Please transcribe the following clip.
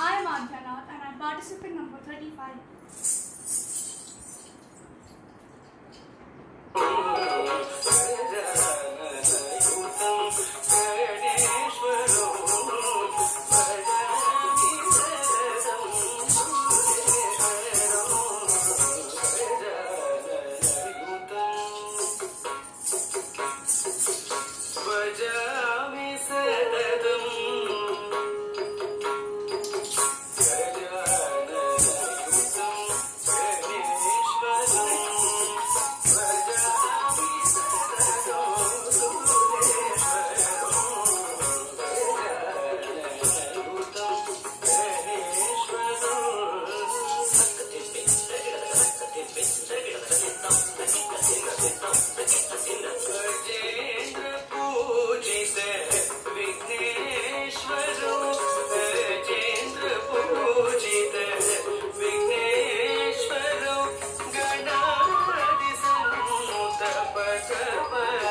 I am Adhyanath and I am participant number 35. पथ